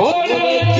Order!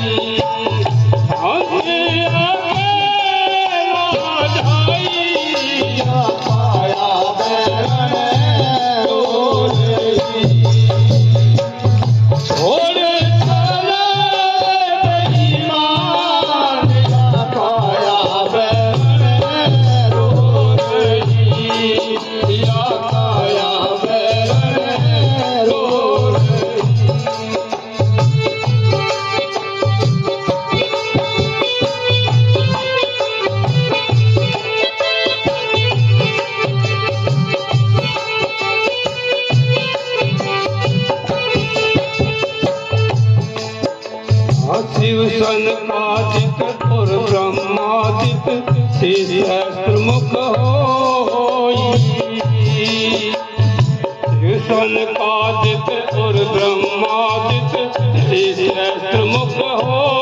Thank. सनकादिक और ब्रह्मादिक से सहस्त्र मुख शिव सनकादिक और ब्रह्मादिक से सहस्त्र मुख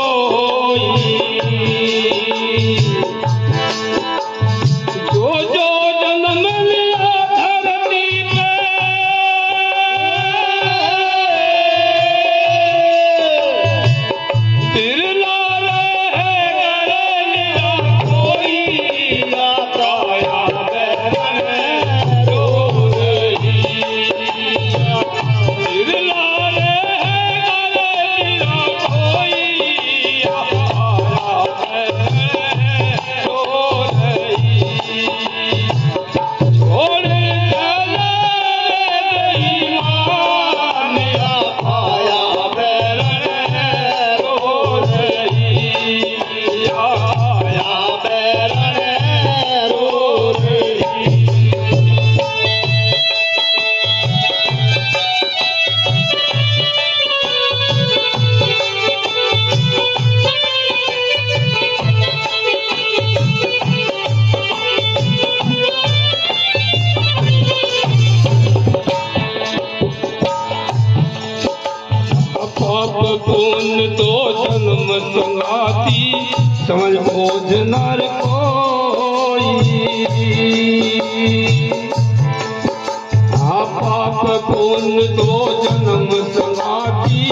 पाप पुण्य तो जन्म संगाती समझ बोझ नर कोई। पाप पुण्य तो जन्म संगाती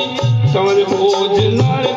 समझ बोझ नर